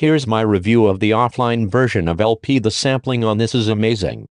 Here's my review of the offline version of LP The sampling on this is amazing.